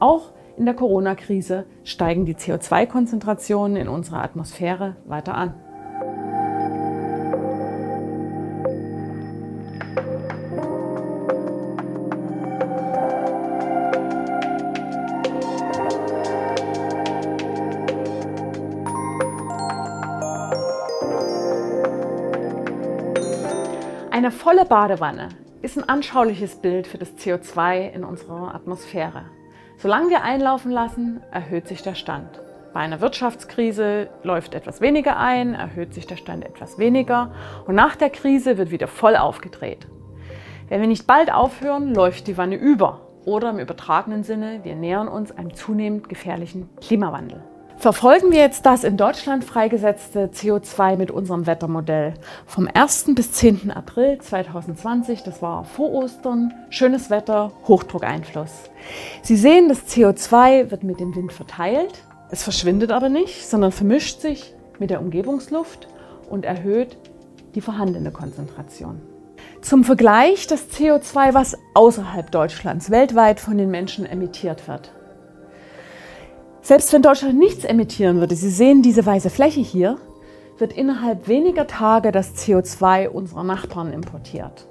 Auch in der Corona-Krise steigen die CO2-Konzentrationen in unserer Atmosphäre weiter an. Eine volle Badewanne ist ein anschauliches Bild für das CO2 in unserer Atmosphäre. Solange wir einlaufen lassen, erhöht sich der Stand. Bei einer Wirtschaftskrise läuft etwas weniger ein, erhöht sich der Stand etwas weniger und nach der Krise wird wieder voll aufgedreht. Wenn wir nicht bald aufhören, läuft die Wanne über oder im übertragenen Sinne, wir nähern uns einem zunehmend gefährlichen Klimawandel. Verfolgen wir jetzt das in Deutschland freigesetzte CO2 mit unserem Wettermodell vom 1. bis 10. April 2020, das war vor Ostern, schönes Wetter, Hochdruckeinfluss. Sie sehen, das CO2 wird mit dem Wind verteilt, es verschwindet aber nicht, sondern vermischt sich mit der Umgebungsluft und erhöht die vorhandene Konzentration. Zum Vergleich das CO2, was außerhalb Deutschlands weltweit von den Menschen emittiert wird. Selbst wenn Deutschland nichts emittieren würde, Sie sehen diese weiße Fläche hier, wird innerhalb weniger Tage das CO2 unserer Nachbarn importiert.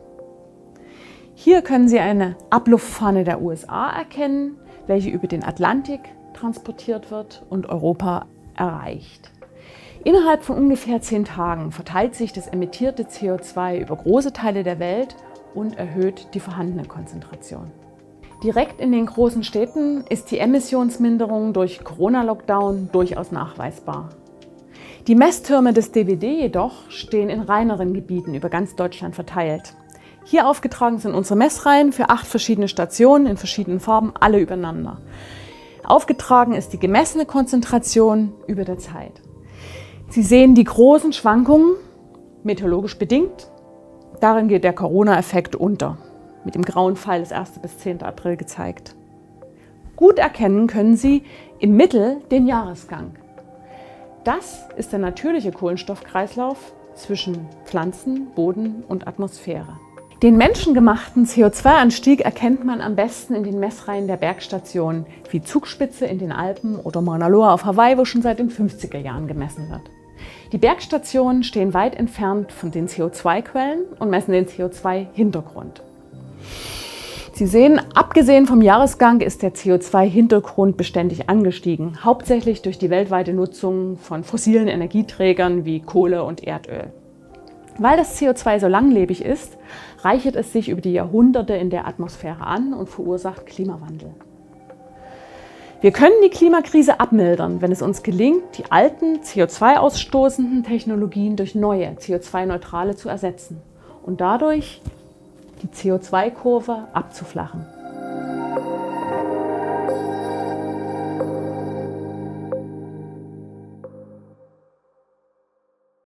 Hier können Sie eine Ablufttpfanne der USA erkennen, welche über den Atlantik transportiert wird und Europa erreicht. Innerhalb von ungefähr zehn Tagen verteilt sich das emittierte CO2 über große Teile der Welt und erhöht die vorhandene Konzentration. Direkt in den großen Städten ist die Emissionsminderung durch Corona-Lockdown durchaus nachweisbar. Die Messtürme des DWD jedoch stehen in reineren Gebieten über ganz Deutschland verteilt. Hier aufgetragen sind unsere Messreihen für acht verschiedene Stationen in verschiedenen Farben, alle übereinander. Aufgetragen ist die gemessene Konzentration über der Zeit. Sie sehen die großen Schwankungen, meteorologisch bedingt. Darin geht der Corona-Effekt unter mit dem grauen Pfeil des 1. bis 10. April gezeigt. Gut erkennen können Sie im Mittel den Jahresgang. Das ist der natürliche Kohlenstoffkreislauf zwischen Pflanzen, Boden und Atmosphäre. Den menschengemachten CO2-Anstieg erkennt man am besten in den Messreihen der Bergstationen, wie Zugspitze in den Alpen oder Mauna Loa auf Hawaii, wo schon seit den 50er Jahren gemessen wird. Die Bergstationen stehen weit entfernt von den CO2-Quellen und messen den CO2-Hintergrund. Sie sehen, abgesehen vom Jahresgang ist der CO2-Hintergrund beständig angestiegen, hauptsächlich durch die weltweite Nutzung von fossilen Energieträgern wie Kohle und Erdöl. Weil das CO2 so langlebig ist, reichert es sich über die Jahrhunderte in der Atmosphäre an und verursacht Klimawandel. Wir können die Klimakrise abmildern, wenn es uns gelingt, die alten CO2-ausstoßenden Technologien durch neue CO2-neutrale zu ersetzen und dadurch die CO2-Kurve abzuflachen.